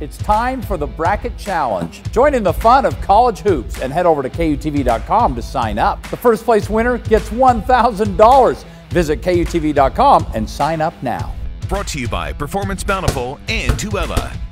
It's time for the Bracket Challenge. Join in the fun of college hoops and head over to KUTV.com to sign up. The first place winner gets $1,000. Visit KUTV.com and sign up now. Brought to you by Performance Bountiful and Tooele.